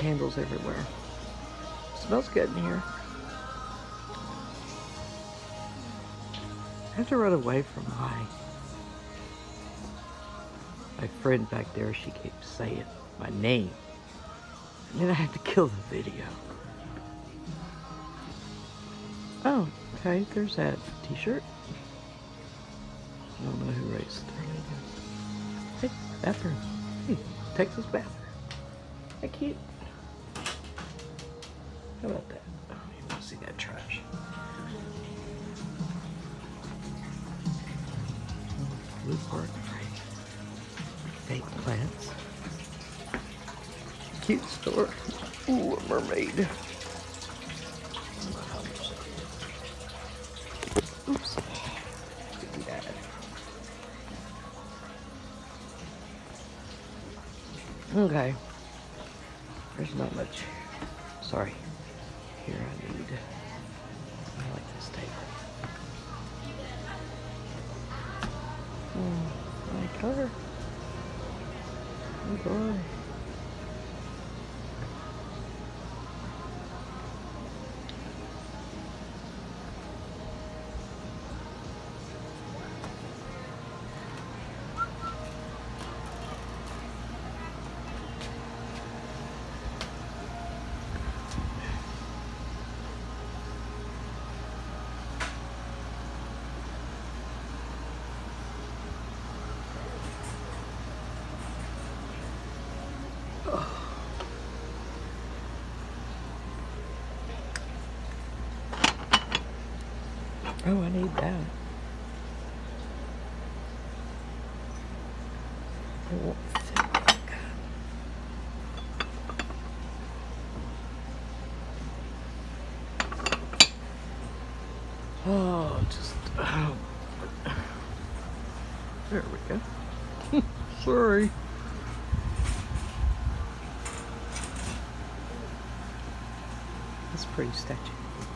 candles everywhere. Smells good in here. I have to run away from my my friend back there. She keeps saying my name. And then I have to kill the video. Oh, okay, there's that t-shirt. I don't know who raised it. Hey, bathroom. Hey, Texas bathroom. How cute. How about that? Oh, you want to see that trash. Blue Park Fake plants. Cute store. Ooh, a mermaid. Oops. Okay. There's not much. Sorry. Here I need. I like this table. Oh, my car. Oh boy. Oh, I need that. Oh, just. Oh. There we go. Sorry. That's pretty statue.